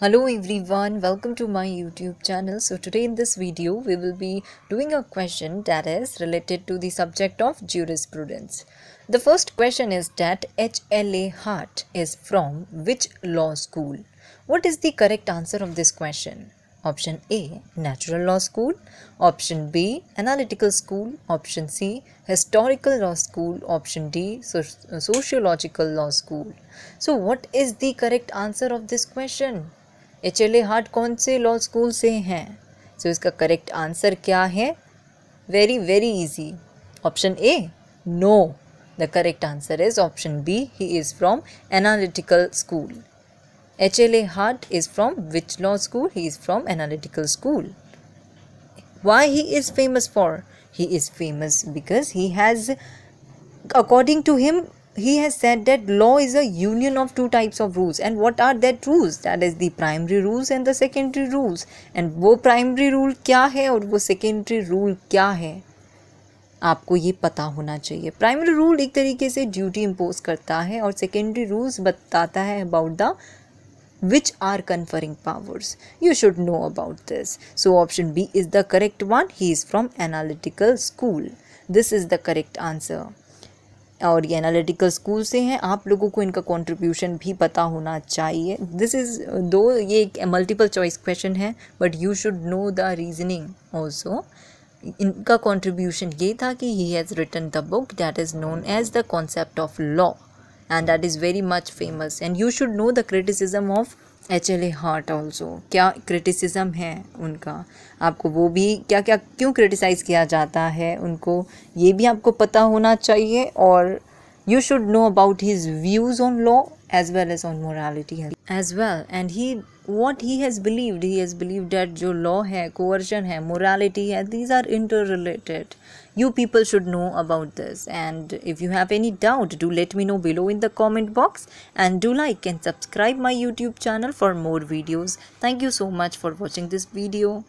Hello everyone, welcome to my YouTube channel. So today in this video we will be doing a question that is related to the subject of jurisprudence. The first question is that H.L.A. Hart is from which law school? What is the correct answer of this question? Option A Natural Law School, Option B Analytical School, Option C Historical Law School, Option D Sociological Law School. So what is the correct answer of this question? H L A Hart कौन से law school से हैं? So so, इसका correct answer क्या है? Very very easy option A no the correct answer is option B he is from analytical school H L A Hart is from which law school he is from analytical school why he is famous for? He is famous because he has according to him he has said that law is a union of two types of rules and what are that rules that is the primary rules and the secondary rules and वो primary rule क्या है और वो secondary rule क्या है आपको ये पता होना चाहिए प्राइमरी रूल एक तरीके से ड्यूटी इम्पोज करता है और सेकेंडरी रूल्स बताता है about the which are conferring powers you should know about this so option b is the correct one he is from analytical school this is the correct answer और ये analytical school से हैं, आप लोगों को इनका कंट्रीब्यूशन भी पता होना चाहिए। दिस इज़ दो, ये एक मल्टीपल चॉइस क्वेश्चन है but you should know the reasoning also इनका कंट्रीब्यूशन ये था कि he has written the book that is known as the concept of law and that is very much famous and you should know the criticism of H L A Hart also क्या criticism है उनका? आपको वो भी क्या क्या क्यों criticise किया जाता है? उनको ये भी आपको पता होना चाहिए और You should know about his views on law as well as on morality as well. And he what he has believed, he has believed that jo law hai, coercion hai, morality hai, these are interrelated. You people should know about this. And if you have any doubt, do let me know below in the comment box and do like and subscribe my YouTube channel for more videos. Thank you so much for watching this video.